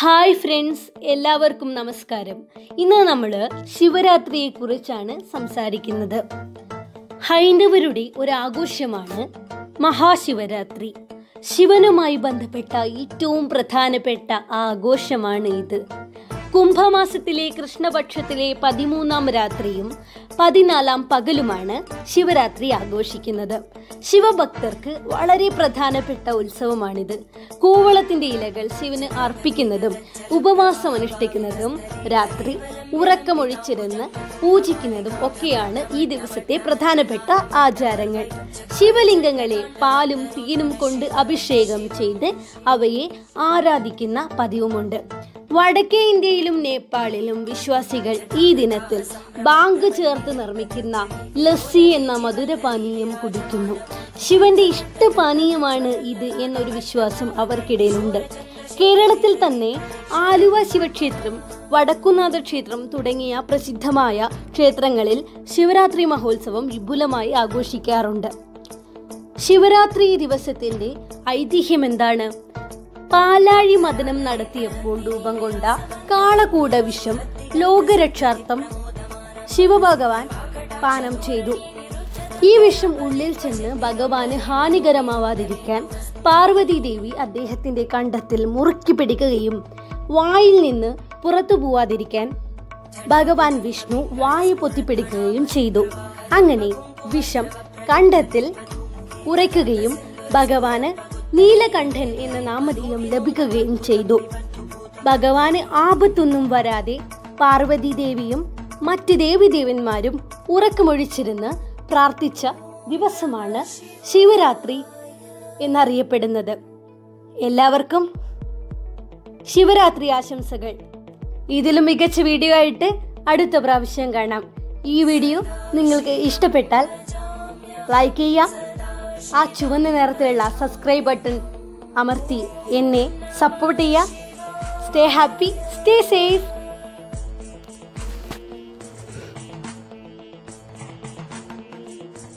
Hi friends എല്ലാവർക്കും നമസ്കാരം. ഇന്ന് നമ്മൾ ശിവരാത്രിയെ കുറിച്ചാണ് സംസാരിക്കുന്നത്. ഹൈന്ദവരുടെ ഒരു ആഘോഷമാണ് മഹാശിവരാത്രി. ശിവനുമായി ബന്ധപ്പെട്ട ഏറ്റവും പ്രധാനപ്പെട്ട ആഘോഷമാണ് ഇത്. കുംഭമാസത്തിലെ കൃഷ്ണപക്ഷത്തിലെ പതിമൂന്നാം രാത്രിയും പതിനാലാം പകലുമാണ് ശിവരാത്രി ആഘോഷിക്കുന്നത്. ശിവഭക്തർക്ക് വളരെ പ്രധാനപ്പെട്ട ഉത്സവമാണിത്. കൂവളത്തിന്റെ ഇലകൾ ശിവന് അർപ്പിക്കുന്നതും ഉപവാസം അനുഷ്ഠിക്കുന്നതും രാത്രി ഉറക്കമൊഴിച്ചിരുന്ന് പൂജിക്കുന്നതും ഒക്കെയാണ് ഈ ദിവസത്തെ പ്രധാനപ്പെട്ട ആചാരങ്ങൾ. ശിവലിംഗങ്ങളെ പാലും തീനും കൊണ്ട് അഭിഷേകം ചെയ്ത് അവയെ ആരാധിക്കുന്ന പതിവുമുണ്ട്. വടക്കേ ഇന്ത്യയിലും നേപ്പാളിലും വിശ്വാസികൾ ഈ ദിനത്തിൽ ബാങ്ക് ചേർത്ത് നിർമ്മിക്കുന്ന ലസ്സി എന്ന മധുരപാനീയം കുടിക്കുന്നു. ശിവന്റെ ഇഷ്ടപാനീയമാണ് ഇത് എന്നൊരു വിശ്വാസം അവർക്കിടയിലുണ്ട്. കേരളത്തിൽ തന്നെ ആലുവ ശിവക്ഷേത്രം വടക്കുനാഥ ക്ഷേത്രം തുടങ്ങിയ പ്രസിദ്ധമായ ക്ഷേത്രങ്ങളിൽ ശിവരാത്രി മഹോത്സവം വിപുലമായി ആഘോഷിക്കാറുണ്ട്. ശിവരാത്രി ദിവസത്തിന്റെ ഐതിഹ്യം എന്താണ്? പാലാഴി മദനം നടത്തിയപ്പോൾ രൂപം കൊണ്ട കാളകൂട വിഷം ലോകരക്ഷാർത്ഥം ശിവഭഗവാൻ പാനം ചെയ്തു. ഈ വിഷം ഉള്ളിൽ ചെന്ന് ഭഗവാന് ഹാനികരമാവാതിരിക്കാൻ പാർവതി ദേവി അദ്ദേഹത്തിന്റെ കണ്ടത്തിൽ മുറുക്കി പിടിക്കുകയും വായിൽ നിന്ന് പുറത്തു പോവാതിരിക്കാൻ ഭഗവാൻ വിഷ്ണു വായു പൊത്തിപ്പിടിക്കുകയും ചെയ്തു. അങ്ങനെ വിഷം കണ്ടത്തിൽ ഉറയ്ക്കുകയും ഭഗവാന് നീലകണ്ഠൻ എന്ന നാമധേയം ലഭിക്കുകയും ചെയ്തു. ഭഗവാന് ആപത്തൊന്നും വരാതെ പാർവതി ദേവിയും മറ്റ് ദേവിദേവന്മാരും ഉറക്കമൊഴിച്ചിരുന്ന് പ്രാർത്ഥിച്ച ദിവസമാണ് ശിവരാത്രി എന്നറിയപ്പെടുന്നത്. എല്ലാവർക്കും ശിവരാത്രി ആശംസകൾ. ഇതിലും മികച്ച വീഡിയോ ആയിട്ട് അടുത്ത പ്രാവശ്യം കാണാം. ഈ വീഡിയോ നിങ്ങൾക്ക് ഇഷ്ടപ്പെട്ടാൽ ലൈക്ക് ചെയ്യുക ആ ചുവന്ന നിറത്തിലുള്ള സബ്സ്ക്രൈബ് ബട്ടൺ അമർത്തി. എന്നെ സപ്പോർട്ട് ചെയ്യുക. Stay happy stay safe